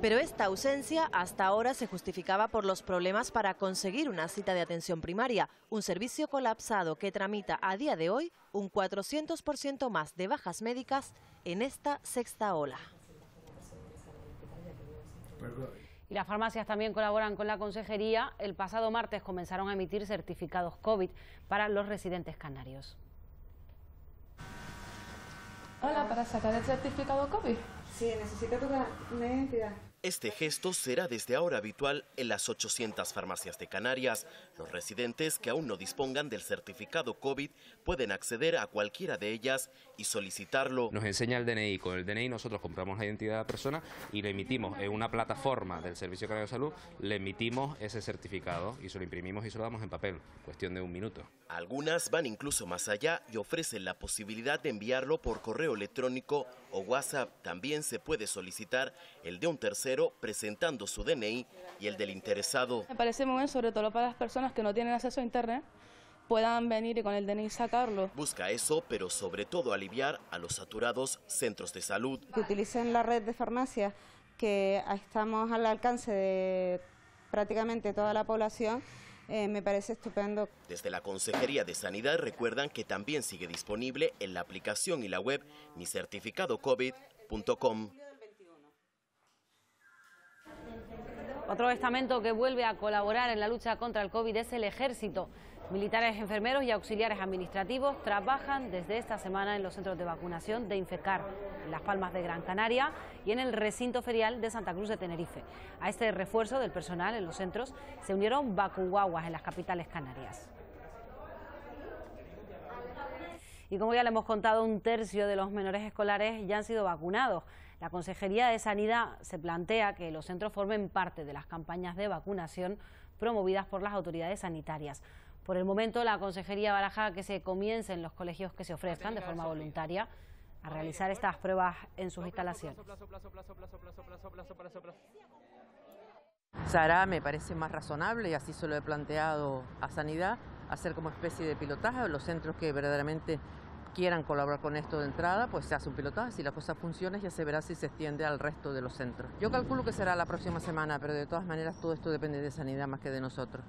Pero esta ausencia hasta ahora se justificaba por los problemas para conseguir una cita de atención primaria, un servicio colapsado que tramita a día de hoy un 400% más de bajas médicas en esta sexta ola. Y las farmacias también colaboran con la consejería. El pasado martes comenzaron a emitir certificados COVID para los residentes canarios. Hola, para sacar el certificado COVID. Sí, necesito tu identidad. Este gesto será desde ahora habitual en las 800 farmacias de Canarias. Los residentes que aún no dispongan del certificado COVID pueden acceder a cualquiera de ellas y solicitarlo. Nos enseña el DNI. Con el DNI nosotros compramos la identidad de la persona y le emitimos en una plataforma del Servicio Canario de Salud, le emitimos ese certificado y se lo imprimimos y se lo damos en papel. Cuestión de un minuto. Algunas van incluso más allá y ofrecen la posibilidad de enviarlo por correo electrónico o WhatsApp. También se puede solicitar el de un tercero presentando su DNI y el del interesado. Me parece muy bien, sobre todo para las personas que no tienen acceso a Internet, puedan venir y con el DNI sacarlo. Busca eso, pero sobre todo aliviar a los saturados centros de salud. Que utilicen la red de farmacias que estamos al alcance de prácticamente toda la población. Eh, me parece estupendo. Desde la Consejería de Sanidad recuerdan que también sigue disponible en la aplicación y la web micertificadocovid.com. Otro estamento que vuelve a colaborar en la lucha contra el COVID es el ejército. Militares, enfermeros y auxiliares administrativos trabajan desde esta semana en los centros de vacunación de Infecar, en Las Palmas de Gran Canaria y en el recinto ferial de Santa Cruz de Tenerife. A este refuerzo del personal en los centros se unieron vacuguaguas en las capitales canarias. Y como ya le hemos contado, un tercio de los menores escolares ya han sido vacunados. La Consejería de Sanidad se plantea que los centros formen parte de las campañas de vacunación promovidas por las autoridades sanitarias. Por el momento, la Consejería baraja que se comiencen los colegios que se ofrezcan de forma voluntaria a realizar estas pruebas en sus instalaciones. Sara me parece más razonable y así se lo he planteado a Sanidad, hacer como especie de pilotaje los centros que verdaderamente quieran colaborar con esto de entrada, pues se hace un pilotaje. Si la cosa funciona, ya se verá si se extiende al resto de los centros. Yo calculo que será la próxima semana, pero de todas maneras todo esto depende de sanidad más que de nosotros.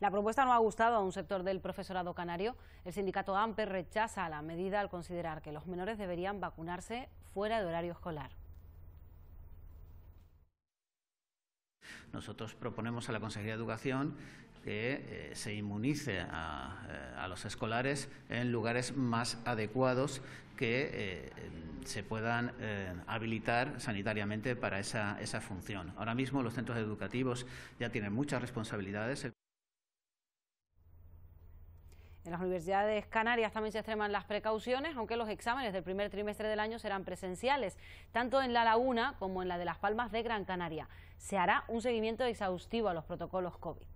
La propuesta no ha gustado a un sector del profesorado canario. El sindicato AMPE rechaza la medida al considerar que los menores deberían vacunarse fuera de horario escolar. Nosotros proponemos a la Consejería de Educación que eh, se inmunice a, eh, a, los escolares en lugares más adecuados que eh, se puedan habilitar sanitariamente para esa, esa función. Ahora mismo los centros educativos ya tienen muchas responsabilidades. En las universidades canarias también se extreman las precauciones, aunque los exámenes del primer trimestre del año serán presenciales, tanto en La Laguna como en la de Las Palmas de Gran Canaria. Se hará un seguimiento exhaustivo a los protocolos COVID.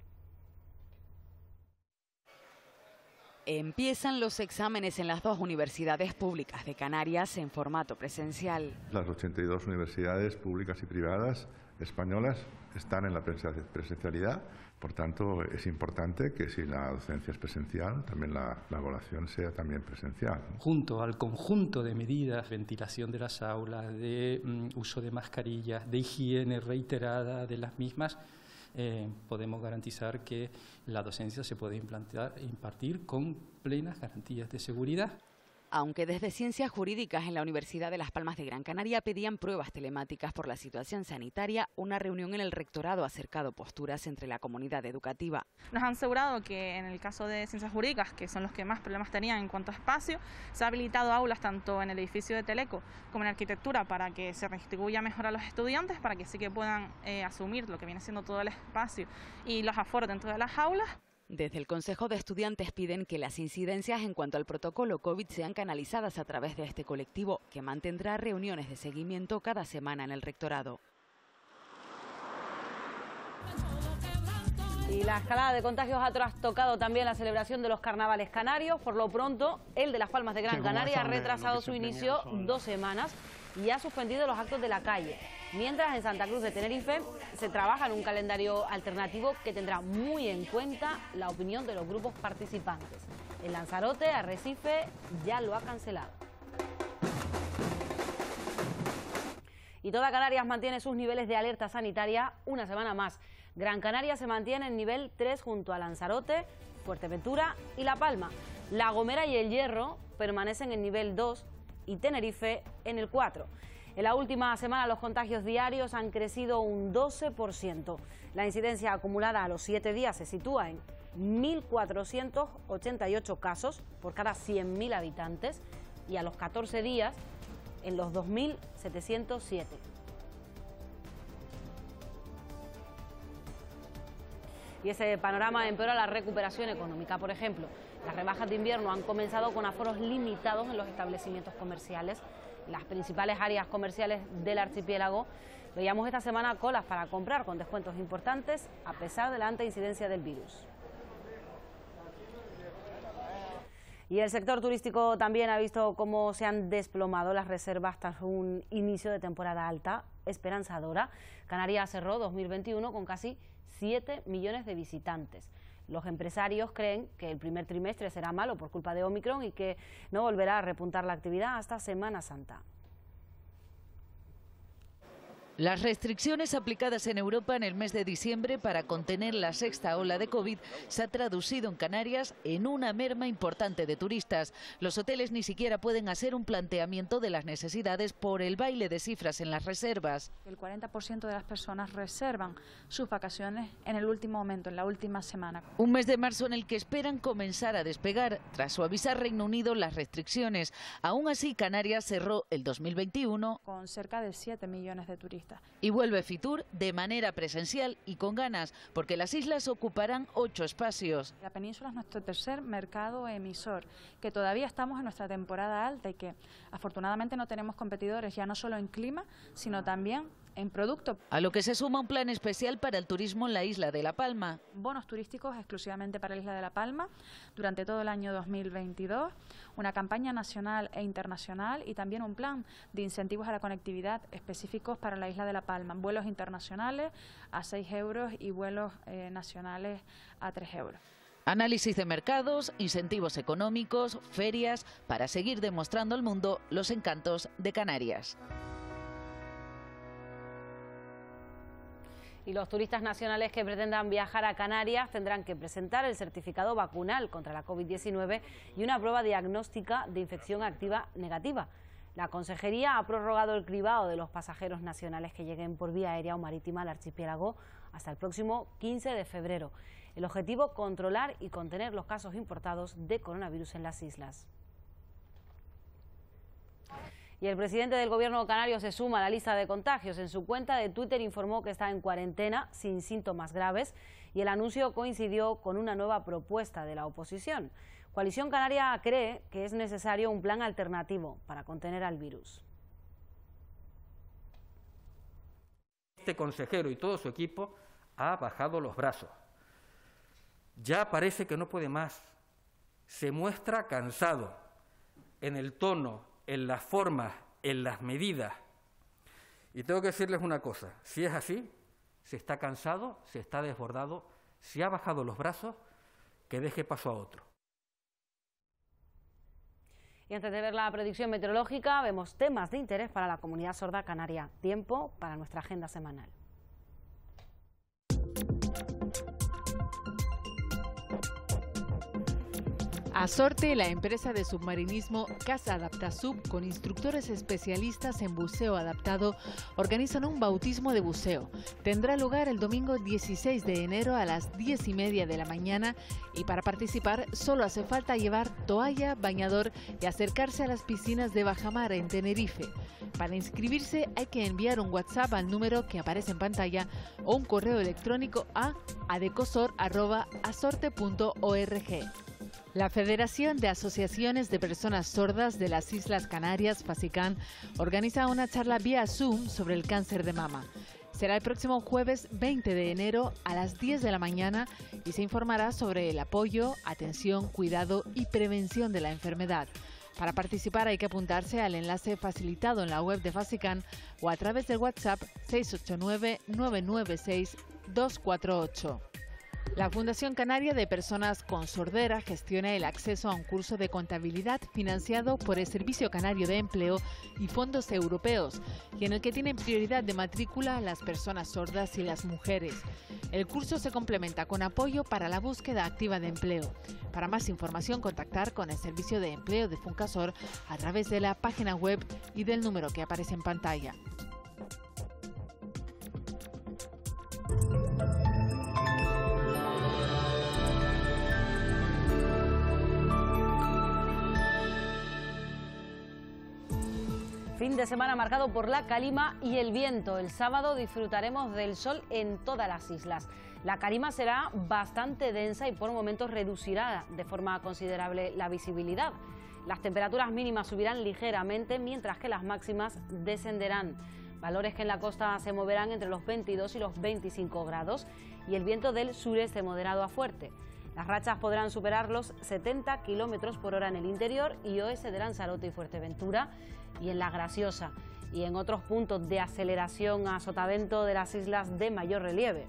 Empiezan los exámenes en las dos universidades públicas de Canarias en formato presencial. Las 82 universidades públicas y privadas españolas están en la presencialidad por tanto, es importante que si la docencia es presencial, también la, la evaluación sea también presencial. Junto al conjunto de medidas, ventilación de las aulas, de mm, uso de mascarillas, de higiene reiterada de las mismas, eh, podemos garantizar que la docencia se puede implantar, impartir con plenas garantías de seguridad aunque desde Ciencias Jurídicas en la Universidad de Las Palmas de Gran Canaria pedían pruebas telemáticas por la situación sanitaria, una reunión en el rectorado ha acercado posturas entre la comunidad educativa. Nos han asegurado que en el caso de Ciencias Jurídicas, que son los que más problemas tenían en cuanto a espacio, se ha habilitado aulas tanto en el edificio de Teleco como en arquitectura para que se redistribuya mejor a los estudiantes, para que sí que puedan eh, asumir lo que viene siendo todo el espacio y los aforos dentro de las aulas. Desde el Consejo de Estudiantes piden que las incidencias en cuanto al protocolo COVID sean canalizadas a través de este colectivo, que mantendrá reuniones de seguimiento cada semana en el rectorado. Y la escalada de contagios ha trastocado también la celebración de los carnavales canarios. Por lo pronto, el de Las Palmas de Gran Canaria ha retrasado su inicio dos semanas y ha suspendido los actos de la calle. Mientras en Santa Cruz de Tenerife se trabaja en un calendario alternativo que tendrá muy en cuenta la opinión de los grupos participantes. El Lanzarote, Arrecife, ya lo ha cancelado. Y toda Canarias mantiene sus niveles de alerta sanitaria una semana más. Gran Canaria se mantiene en nivel 3 junto a Lanzarote, Fuerteventura y La Palma. La Gomera y el Hierro permanecen en nivel 2 y Tenerife en el 4. En la última semana los contagios diarios han crecido un 12%. La incidencia acumulada a los 7 días se sitúa en 1.488 casos por cada 100.000 habitantes y a los 14 días en los 2.707. Y ese panorama empeora la recuperación económica. Por ejemplo, las rebajas de invierno han comenzado con aforos limitados en los establecimientos comerciales las principales áreas comerciales del archipiélago, veíamos esta semana colas para comprar con descuentos importantes a pesar de la alta incidencia del virus. Y el sector turístico también ha visto cómo se han desplomado las reservas tras un inicio de temporada alta esperanzadora. Canarias cerró 2021 con casi 7 millones de visitantes. Los empresarios creen que el primer trimestre será malo por culpa de Omicron y que no volverá a repuntar la actividad hasta Semana Santa. Las restricciones aplicadas en Europa en el mes de diciembre para contener la sexta ola de COVID se ha traducido en Canarias en una merma importante de turistas. Los hoteles ni siquiera pueden hacer un planteamiento de las necesidades por el baile de cifras en las reservas. El 40% de las personas reservan sus vacaciones en el último momento, en la última semana. Un mes de marzo en el que esperan comenzar a despegar tras suavizar Reino Unido las restricciones. Aún así, Canarias cerró el 2021 con cerca de 7 millones de turistas. Y vuelve Fitur de manera presencial y con ganas, porque las islas ocuparán ocho espacios. La península es nuestro tercer mercado emisor, que todavía estamos en nuestra temporada alta y que afortunadamente no tenemos competidores ya no solo en clima, sino también en producto. A lo que se suma un plan especial para el turismo en la isla de La Palma. Bonos turísticos exclusivamente para la isla de La Palma durante todo el año 2022, una campaña nacional e internacional y también un plan de incentivos a la conectividad específicos para la isla de La Palma. Vuelos internacionales a 6 euros y vuelos eh, nacionales a 3 euros. Análisis de mercados, incentivos económicos, ferias, para seguir demostrando al mundo los encantos de Canarias. Y los turistas nacionales que pretendan viajar a Canarias tendrán que presentar el certificado vacunal contra la COVID-19 y una prueba diagnóstica de infección activa negativa. La Consejería ha prorrogado el cribado de los pasajeros nacionales que lleguen por vía aérea o marítima al archipiélago hasta el próximo 15 de febrero. El objetivo, controlar y contener los casos importados de coronavirus en las islas. Y el presidente del gobierno canario se suma a la lista de contagios. En su cuenta de Twitter informó que está en cuarentena sin síntomas graves y el anuncio coincidió con una nueva propuesta de la oposición. Coalición Canaria cree que es necesario un plan alternativo para contener al virus. Este consejero y todo su equipo ha bajado los brazos. Ya parece que no puede más. Se muestra cansado en el tono, en las formas, en las medidas. Y tengo que decirles una cosa, si es así, se está cansado, se está desbordado, se ha bajado los brazos, que deje paso a otro. Y antes de ver la predicción meteorológica, vemos temas de interés para la comunidad sorda canaria. Tiempo para nuestra agenda semanal. Asorte, la empresa de submarinismo Casa Adaptasub, con instructores especialistas en buceo adaptado, organizan un bautismo de buceo. Tendrá lugar el domingo 16 de enero a las 10 y media de la mañana y para participar solo hace falta llevar toalla, bañador y acercarse a las piscinas de Bajamar en Tenerife. Para inscribirse hay que enviar un WhatsApp al número que aparece en pantalla o un correo electrónico a adecosor.asorte.org. La Federación de Asociaciones de Personas Sordas de las Islas Canarias, FASICAN, organiza una charla vía Zoom sobre el cáncer de mama. Será el próximo jueves 20 de enero a las 10 de la mañana y se informará sobre el apoyo, atención, cuidado y prevención de la enfermedad. Para participar hay que apuntarse al enlace facilitado en la web de FASICAN o a través del WhatsApp 689 996 248. La Fundación Canaria de Personas con Sordera gestiona el acceso a un curso de contabilidad financiado por el Servicio Canario de Empleo y fondos europeos, y en el que tienen prioridad de matrícula las personas sordas y las mujeres. El curso se complementa con apoyo para la búsqueda activa de empleo. Para más información, contactar con el Servicio de Empleo de Funcasor a través de la página web y del número que aparece en pantalla. Fin de semana marcado por la calima y el viento. El sábado disfrutaremos del sol en todas las islas. La calima será bastante densa y por momentos reducirá de forma considerable la visibilidad. Las temperaturas mínimas subirán ligeramente mientras que las máximas descenderán. Valores que en la costa se moverán entre los 22 y los 25 grados y el viento del sureste moderado a fuerte. Las rachas podrán superar los 70 kilómetros por hora en el interior y oeste de Lanzarote y Fuerteventura y en La Graciosa y en otros puntos de aceleración a sotavento de las islas de mayor relieve.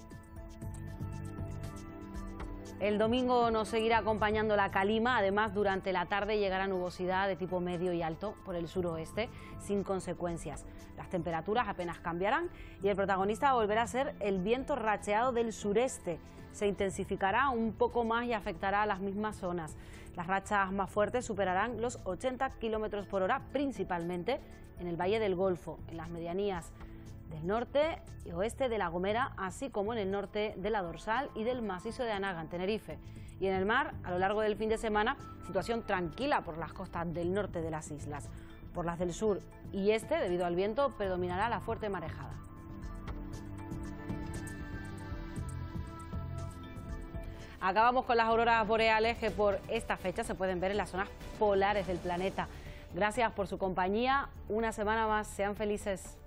El domingo nos seguirá acompañando la calima, además durante la tarde llegará nubosidad de tipo medio y alto por el suroeste, sin consecuencias. Las temperaturas apenas cambiarán y el protagonista volverá a ser el viento racheado del sureste. Se intensificará un poco más y afectará a las mismas zonas. Las rachas más fuertes superarán los 80 kilómetros por hora, principalmente en el Valle del Golfo, en las medianías del norte y oeste de La Gomera, así como en el norte de la Dorsal y del macizo de Anaga, en Tenerife. Y en el mar, a lo largo del fin de semana, situación tranquila por las costas del norte de las islas. Por las del sur y este, debido al viento, predominará la fuerte marejada. Acabamos con las auroras boreales que por esta fecha se pueden ver en las zonas polares del planeta. Gracias por su compañía. Una semana más. Sean felices.